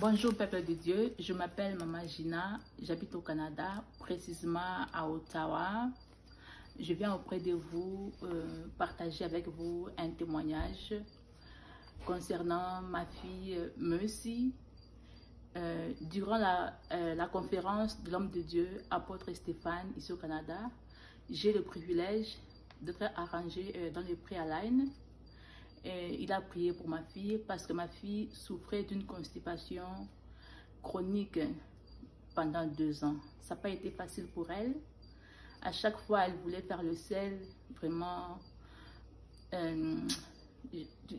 Bonjour peuple de Dieu, je m'appelle Mama Gina, j'habite au Canada, précisément à Ottawa. Je viens auprès de vous euh, partager avec vous un témoignage concernant ma fille euh, Mercy. Euh, durant la, conférence de l'homme de Dieu, apôtre Stéphane, ici au Canada, j'ai le privilège d'être arrangé euh, dans le préalign. Il a prié pour ma fille parce que ma fille souffrait d'une constipation chronique pendant deux ans. Ça n'a pas été facile pour elle. À chaque fois, elle voulait faire le sel. Vraiment, euh,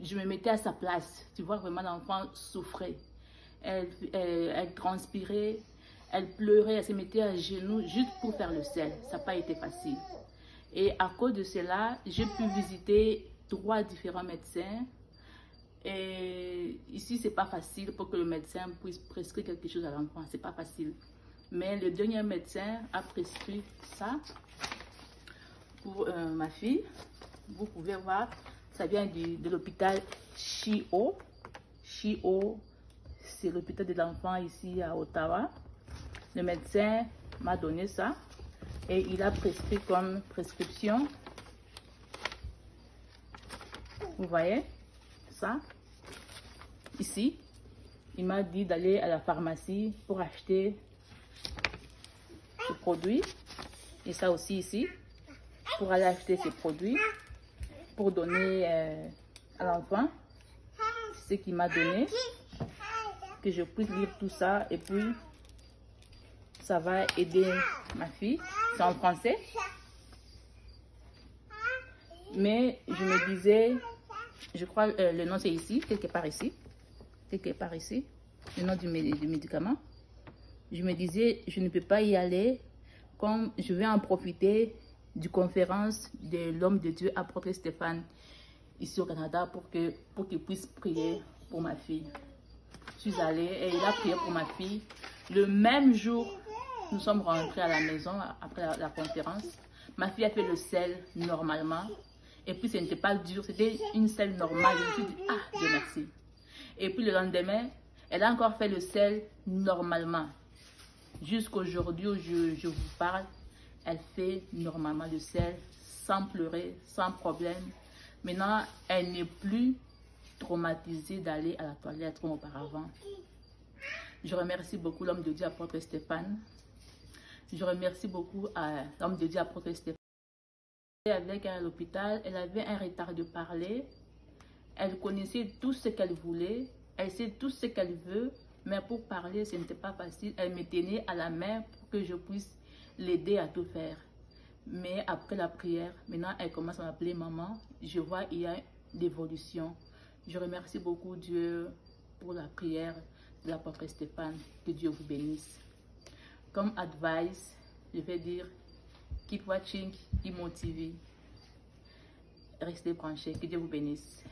je, me mettais à sa place. Tu vois, vraiment, l'enfant souffrait. Elle, elle transpirait, elle pleurait, elle se mettait à genoux juste pour faire le sel. Ça n'a pas été facile. Et à cause de cela, j'ai pu visiter trois différents médecins. Et ici, c'est pas facile pour que le médecin puisse prescrire quelque chose à l'enfant. C'est pas facile. Mais le dernier médecin a prescrit ça pour euh, ma fille. Vous pouvez voir, ça vient du, de l'hôpital Chio. Chio, c'est l'hôpital de l'enfant ici à Ottawa. Le médecin m'a donné ça et il a prescrit comme prescription vous voyez ça? Ici, il m'a dit d'aller à la pharmacie pour acheter ce produit. Et ça aussi ici, pour aller acheter ces produits, pour donner euh, à l'enfant ce qu'il m'a donné, que je puisse lire tout ça et puis ça va aider ma fille. C'est en français? Mais je me disais, je crois euh, le nom c'est ici, quelque part ici, quelque part ici, le nom du, mé- du médicament. Je me disais, je ne peux pas y aller comme je vais en profiter du conférence de l'homme de Dieu, apôtre Stéphane, ici au Canada, pour que pour qu'il puisse prier pour ma fille. Je suis allée et il a prié pour ma fille. Le même jour, nous sommes rentrés à la maison après la conférence. Ma fille a fait le sel normalement. Et puis, ce n'était pas dur, c'était une selle normale. Je me suis dit, ah, Dieu merci. Et puis, le lendemain, elle a encore fait le sel normalement. Jusqu'aujourd'hui où je, je vous parle, elle fait normalement le sel sans pleurer, sans problème. Maintenant, elle n'est plus traumatisée d'aller à la toilette comme auparavant. Je remercie beaucoup l'homme de Dieu, apôtre Stéphane. Je remercie beaucoup à l'homme de Dieu, apôtre Stéphane avec à l'hôpital, elle avait un retard de parler. Elle connaissait tout ce qu'elle voulait, elle sait tout ce qu'elle veut, mais pour parler, ce n'était pas facile. Elle me tenait à la main pour que je puisse l'aider à tout faire. Mais après la prière, maintenant, elle commence à m'appeler maman. Je vois il y a l'évolution. Je remercie beaucoup Dieu pour la prière de l'apôtre Stéphane. Que Dieu vous bénisse. Comme advice, je vais dire Keep watching Imo TV. Restez branchés. Que Dieu vous bénisse.